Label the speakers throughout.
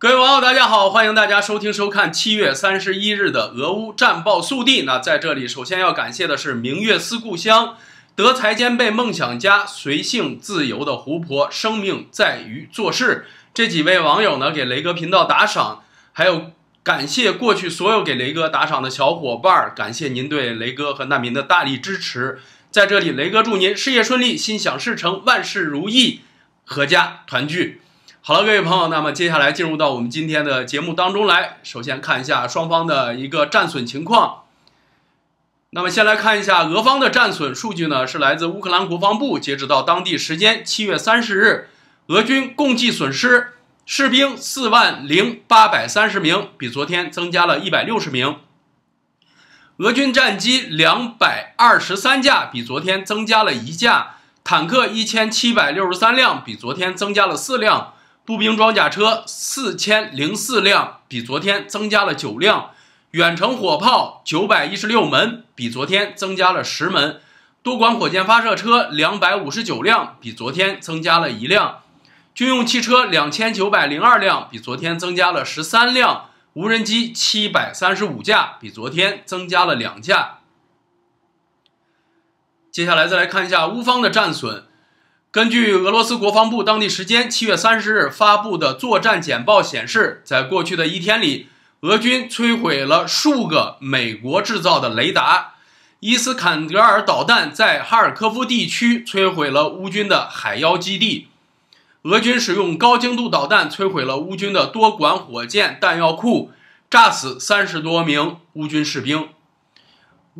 Speaker 1: 各位网友，大家好，欢迎大家收听收看七月三十一日的俄乌战报速递。那在这里，首先要感谢的是明月思故乡、德才兼备梦想家、随性自由的湖泊、生命在于做事这几位网友呢，给雷哥频道打赏，还有感谢过去所有给雷哥打赏的小伙伴，感谢您对雷哥和难民的大力支持。在这里，雷哥祝您事业顺利，心想事成，万事如意，阖家团聚。好了，各位朋友，那么接下来进入到我们今天的节目当中来。首先看一下双方的一个战损情况。那么先来看一下俄方的战损数据呢，是来自乌克兰国防部，截止到当地时间七月三十日，俄军共计损失士兵四万零八百三十名，比昨天增加了一百六十名；俄军战机两百二十三架，比昨天增加了一架；坦克一千七百六十三辆，比昨天增加了四辆。步兵装甲车四千零四辆，比昨天增加了九辆；远程火炮九百一十六门，比昨天增加了十门；多管火箭发射车两百五十九辆，比昨天增加了一辆；军用汽车两千九百零二辆，比昨天增加了十三辆；无人机七百三十五架，比昨天增加了两架。接下来再来看一下乌方的战损。根据俄罗斯国防部当地时间七月三十日发布的作战简报显示，在过去的一天里，俄军摧毁了数个美国制造的雷达。伊斯坎德尔导弹在哈尔科夫地区摧毁了乌军的海妖基地。俄军使用高精度导弹摧毁了乌军的多管火箭弹药库，炸死三十多名乌军士兵。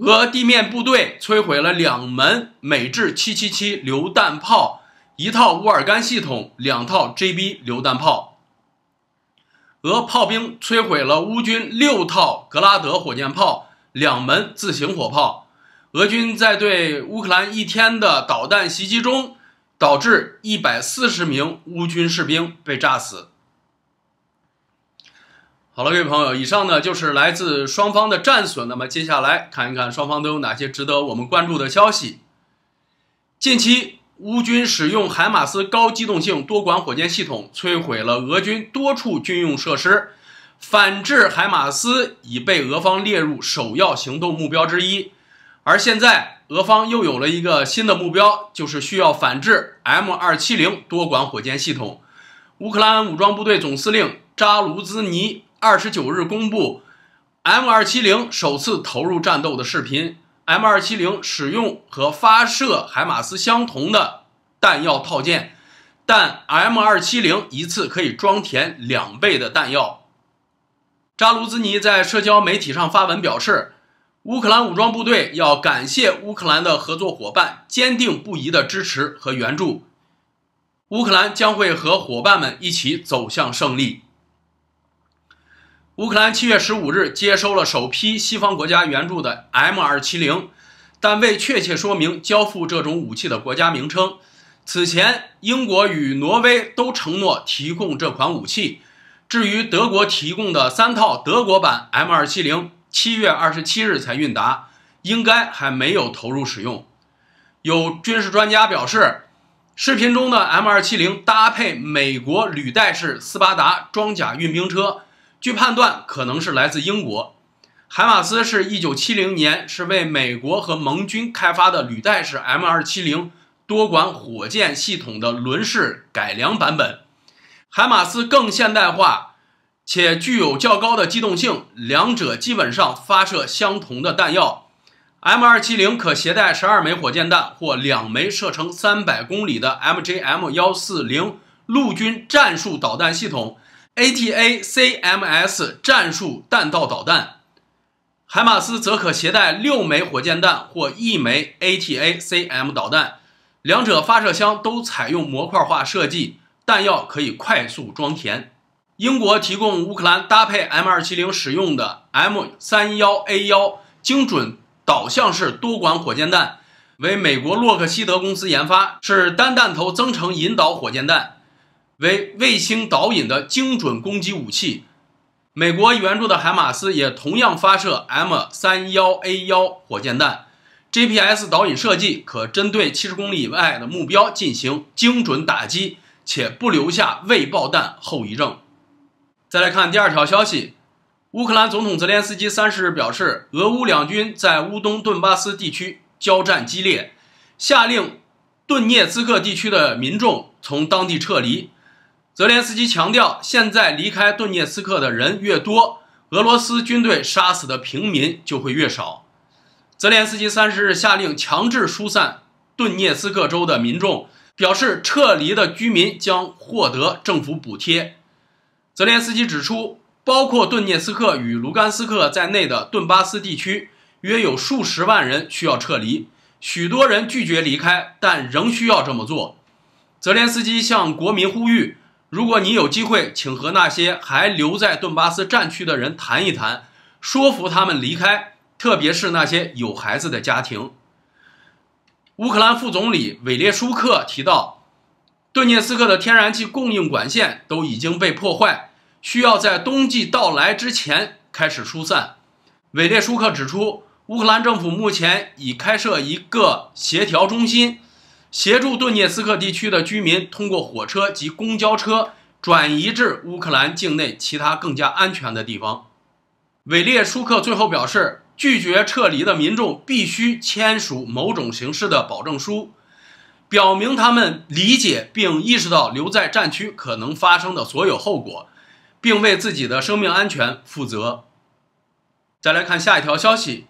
Speaker 1: 俄地面部队摧毁了两门美制777榴弹炮，一套乌尔干系统，两套 JB 榴弹炮。俄炮兵摧毁了乌军六套格拉德火箭炮，两门自行火炮。俄军在对乌克兰一天的导弹袭击中，导致一百四十名乌军士兵被炸死。好了，各位朋友，以上呢就是来自双方的战损。那么接下来看一看双方都有哪些值得我们关注的消息。近期，乌军使用海马斯高机动性多管火箭系统摧毁了俄军多处军用设施，反制海马斯已被俄方列入首要行动目标之一。而现在，俄方又有了一个新的目标，就是需要反制 M 二七零多管火箭系统。乌克兰武装部队总司令扎卢兹尼。二十九日公布，M 二七零首次投入战斗的视频。M 二七零使用和发射海马斯相同的弹药套件，但 M 二七零一次可以装填两倍的弹药。扎卢兹尼在社交媒体上发文表示，乌克兰武装部队要感谢乌克兰的合作伙伴坚定不移的支持和援助，乌克兰将会和伙伴们一起走向胜利。乌克兰七月十五日接收了首批西方国家援助的 M 二七零，但未确切说明交付这种武器的国家名称。此前，英国与挪威都承诺提供这款武器。至于德国提供的三套德国版 M 二七零，七月二十七日才运达，应该还没有投入使用。有军事专家表示，视频中的 M 二七零搭配美国履带式斯巴达装甲运兵车。据判断，可能是来自英国。海马斯是一九七零年是为美国和盟军开发的履带式 M 二七零多管火箭系统的轮式改良版本。海马斯更现代化，且具有较高的机动性，两者基本上发射相同的弹药。M 二七零可携带十二枚火箭弹或两枚射程三百公里的 MGM 幺四零陆军战术导弹系统。ATACMS 战术弹道导弹，海马斯则可携带六枚火箭弹或一枚 ATACM 导弹，两者发射箱都采用模块化设计，弹药可以快速装填。英国提供乌克兰搭配 M 二七零使用的 M 三幺 A 幺精准导向式多管火箭弹，为美国洛克希德公司研发，是单弹头增程引导火箭弹。为卫星导引的精准攻击武器，美国援助的海马斯也同样发射 M 三幺 A 幺火箭弹，GPS 导引设计可针对七十公里以外的目标进行精准打击，且不留下未爆弹后遗症。再来看第二条消息，乌克兰总统泽连斯基三十日表示，俄乌两军在乌东顿巴斯地区交战激烈，下令顿涅茨克地区的民众从当地撤离。泽连斯基强调，现在离开顿涅茨克的人越多，俄罗斯军队杀死的平民就会越少。泽连斯基三十日下令强制疏散顿涅茨克州的民众，表示撤离的居民将获得政府补贴。泽连斯基指出，包括顿涅茨克与卢甘斯克在内的顿巴斯地区约有数十万人需要撤离，许多人拒绝离开，但仍需要这么做。泽连斯基向国民呼吁：如果你有机会，请和那些还留在顿巴斯战区的人谈一谈，说服他们离开，特别是那些有孩子的家庭。乌克兰副总理韦列舒克提到，顿涅茨克的天然气供应管线都已经被破坏。需要在冬季到来之前开始疏散。韦列舒克指出，乌克兰政府目前已开设一个协调中心，协助顿涅茨克地区的居民通过火车及公交车转移至乌克兰境内其他更加安全的地方。韦列舒克最后表示，拒绝撤离的民众必须签署某种形式的保证书，表明他们理解并意识到留在战区可能发生的所有后果。并为自己的生命安全负责。再来看下一条消息：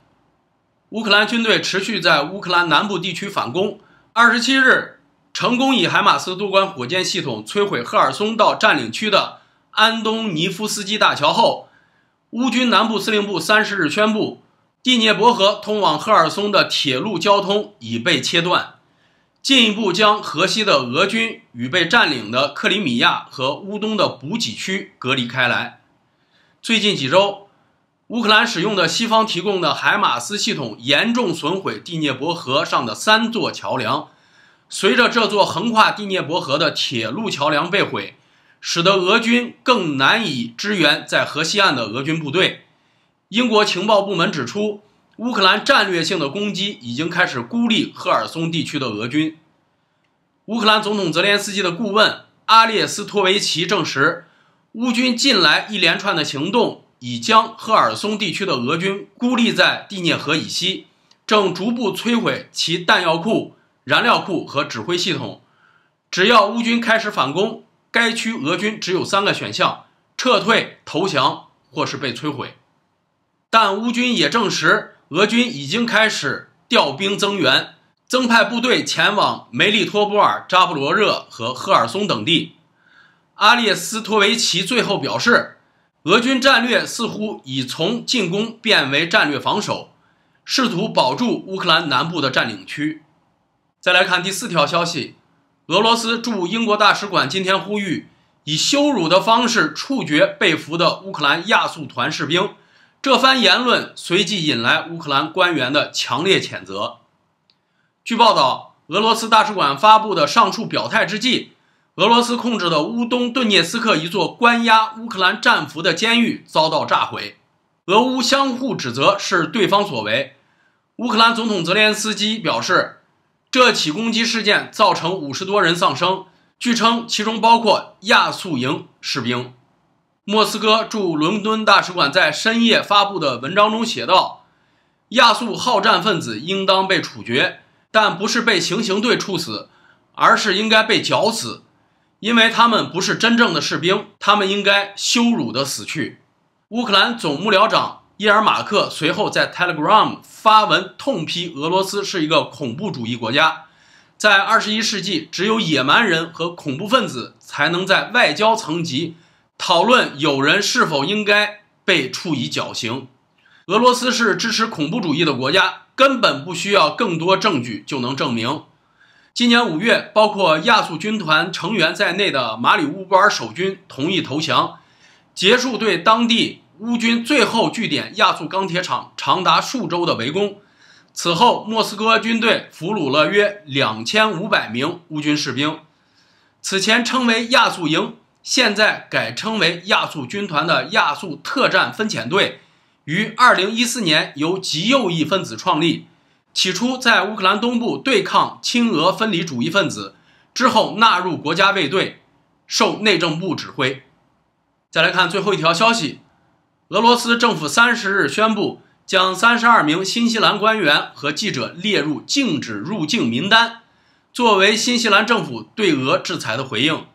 Speaker 1: 乌克兰军队持续在乌克兰南部地区反攻。二十七日，成功以海马斯多管火箭系统摧毁赫尔松到占领区的安东尼夫斯基大桥后，乌军南部司令部三十日宣布，第聂伯河通往赫尔松的铁路交通已被切断。进一步将河西的俄军与被占领的克里米亚和乌东的补给区隔离开来。最近几周，乌克兰使用的西方提供的海马斯系统严重损毁第聂伯河上的三座桥梁。随着这座横跨第聂伯河的铁路桥梁被毁，使得俄军更难以支援在河西岸的俄军部队。英国情报部门指出。乌克兰战略性的攻击已经开始孤立赫尔松地区的俄军。乌克兰总统泽连斯基的顾问阿列斯托维奇证实，乌军近来一连串的行动已将赫尔松地区的俄军孤立在第聂河以西，正逐步摧毁其弹药库、燃料库和指挥系统。只要乌军开始反攻，该区俄军只有三个选项：撤退、投降或是被摧毁。但乌军也证实。俄军已经开始调兵增援，增派部队前往梅利托波尔、扎布罗热和赫尔松等地。阿列斯托维奇最后表示，俄军战略似乎已从进攻变为战略防守，试图保住乌克兰南部的占领区。再来看第四条消息：俄罗斯驻英国大使馆今天呼吁以羞辱的方式处决被俘的乌克兰亚速团士兵。这番言论随即引来乌克兰官员的强烈谴责。据报道，俄罗斯大使馆发布的上述表态之际，俄罗斯控制的乌东顿涅斯克一座关押乌克兰战俘的监狱遭到炸毁，俄乌相互指责是对方所为。乌克兰总统泽连斯基表示，这起攻击事件造成五十多人丧生，据称其中包括亚速营士兵。莫斯科驻伦敦大使馆在深夜发布的文章中写道：“亚速好战分子应当被处决，但不是被行刑队处死，而是应该被绞死，因为他们不是真正的士兵，他们应该羞辱的死去。”乌克兰总幕僚长伊尔马克随后在 Telegram 发文痛批俄罗斯是一个恐怖主义国家，在二十一世纪，只有野蛮人和恐怖分子才能在外交层级。讨论有人是否应该被处以绞刑。俄罗斯是支持恐怖主义的国家，根本不需要更多证据就能证明。今年五月，包括亚速军团成员在内的马里乌波尔守军同意投降，结束对当地乌军最后据点亚速钢铁厂长达数周的围攻。此后，莫斯科军队俘虏了约两千五百名乌军士兵。此前称为亚速营。现在改称为亚速军团的亚速特战分遣队，于2014年由极右翼分子创立。起初在乌克兰东部对抗亲俄分离主义分子，之后纳入国家卫队，受内政部指挥。再来看最后一条消息，俄罗斯政府三十日宣布，将三十二名新西兰官员和记者列入禁止入境名单，作为新西兰政府对俄制裁的回应。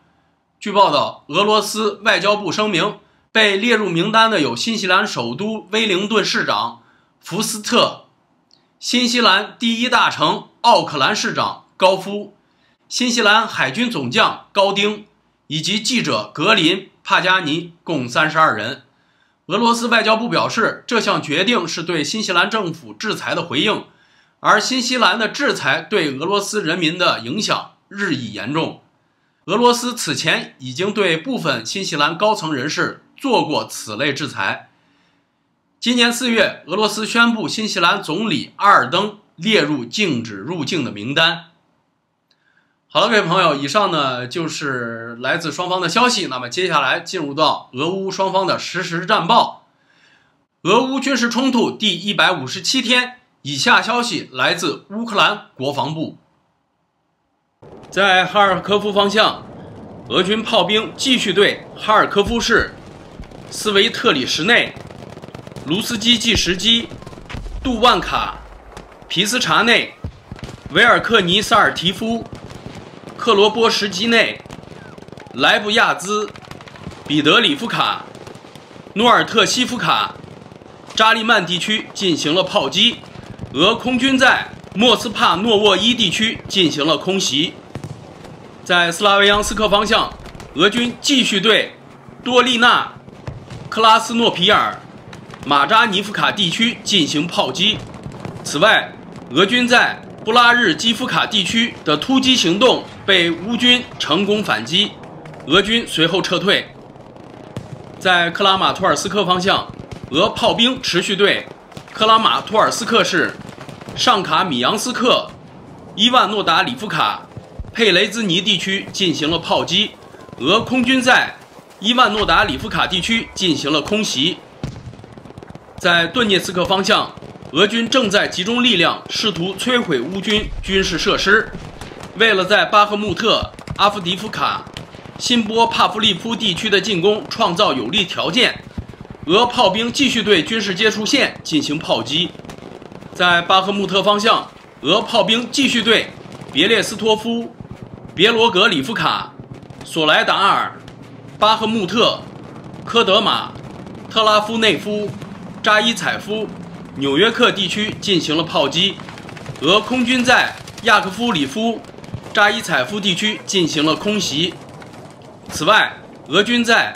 Speaker 1: 据报道，俄罗斯外交部声明，被列入名单的有新西兰首都威灵顿市长福斯特、新西兰第一大城奥克兰市长高夫、新西兰海军总将高丁以及记者格林。帕加尼共三十二人。俄罗斯外交部表示，这项决定是对新西兰政府制裁的回应，而新西兰的制裁对俄罗斯人民的影响日益严重。俄罗斯此前已经对部分新西兰高层人士做过此类制裁。今年四月，俄罗斯宣布新西兰总理阿尔登列入禁止入境的名单。好了，各位朋友，以上呢就是来自双方的消息。那么接下来进入到俄乌双方的实时战报。俄乌军事冲突第一百五十七天，以下消息来自乌克兰国防部：在哈尔科夫方向，俄军炮兵继续对哈尔科夫市斯维特里什内、卢斯基季什基、杜万卡、皮斯查内、维尔克尼萨尔提夫。克罗波什基内、莱布亚兹、彼得里夫卡、诺尔特西夫卡、扎利曼地区进行了炮击，俄空军在莫斯帕诺沃伊地区进行了空袭。在斯拉维扬斯克方向，俄军继续对多利纳、克拉斯诺皮尔、马扎尼夫卡地区进行炮击。此外，俄军在布拉日基夫卡地区的突击行动。被乌军成功反击，俄军随后撤退。在克拉马托尔斯克方向，俄炮兵持续对克拉马托尔斯克市上卡米扬斯克、伊万诺达里夫卡、佩雷兹尼地区进行了炮击，俄空军在伊万诺达里夫卡地区进行了空袭。在顿涅茨克方向，俄军正在集中力量试图摧毁乌军军事设施。为了在巴赫穆特、阿夫迪夫卡、辛波帕夫利夫地区的进攻创造有利条件，俄炮兵继续对军事接触线进行炮击。在巴赫穆特方向，俄炮兵继续对别列斯托夫、别罗格里夫卡、索莱达尔、巴赫穆特、科德玛、特拉夫内夫、扎伊采夫、纽约克地区进行了炮击。俄空军在亚克夫里夫。扎伊采夫地区进行了空袭。此外，俄军在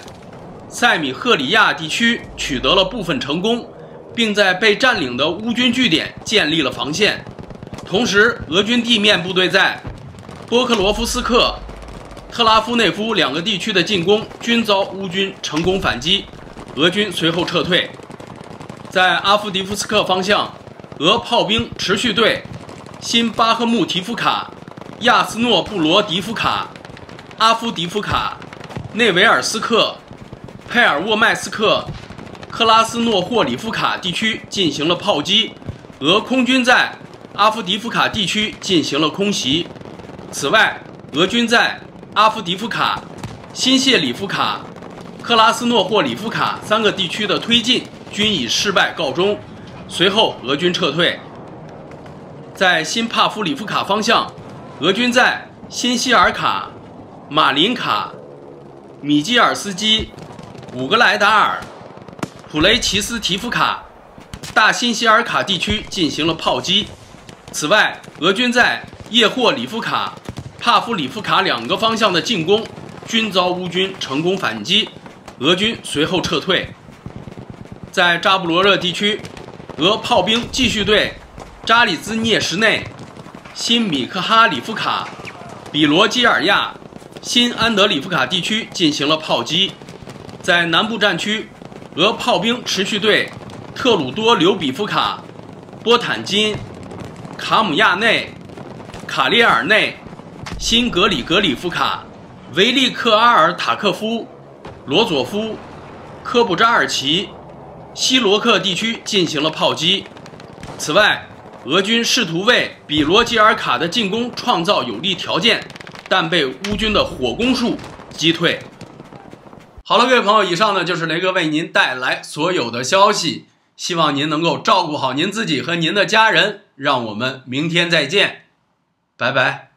Speaker 1: 塞米赫里亚地区取得了部分成功，并在被占领的乌军据点建立了防线。同时，俄军地面部队在波克罗夫斯克、特拉夫内夫两个地区的进攻均遭乌军成功反击，俄军随后撤退。在阿夫迪夫斯克方向，俄炮兵持续对新巴赫穆提夫卡。亚斯诺布罗迪夫卡、阿夫迪夫卡、内维尔斯克、佩尔沃麦斯克、克拉斯诺霍里夫卡地区进行了炮击，俄空军在阿夫迪夫卡地区进行了空袭。此外，俄军在阿夫迪夫卡、新谢里夫卡、克拉斯诺霍里夫卡三个地区的推进均以失败告终，随后俄军撤退。在新帕夫里夫卡方向。俄军在新希尔卡、马林卡、米基尔斯基、乌格莱达尔、普雷奇斯提夫卡、大新希尔卡地区进行了炮击。此外，俄军在叶霍里夫卡、帕夫里夫卡两个方向的进攻均遭乌军成功反击，俄军随后撤退。在扎布罗热地区，俄炮兵继续对扎里兹涅什内。新米克哈里夫卡、比罗基尔亚、新安德里夫卡地区进行了炮击。在南部战区，俄炮兵持续对特鲁多留比夫卡、波坦金、卡姆亚内、卡列尔内、新格里格里夫卡、维利克阿尔塔克夫、罗佐夫、科布扎尔奇、西罗克地区进行了炮击。此外，俄军试图为比罗吉尔卡的进攻创造有利条件，但被乌军的火攻术击退。好了，各位朋友，以上呢就是雷哥为您带来所有的消息，希望您能够照顾好您自己和您的家人。让我们明天再见，拜拜。